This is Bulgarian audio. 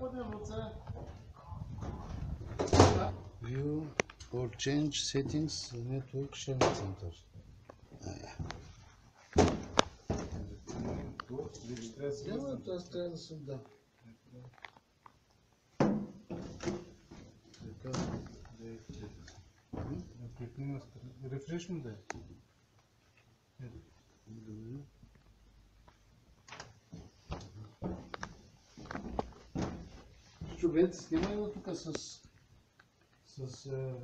бъде в View or change settings network sharing center. Няма, аз трябва да съм да. Така, му да е. добре. Чубец, снимай го тук с... с... е,